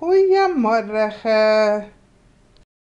Goeiemorgen.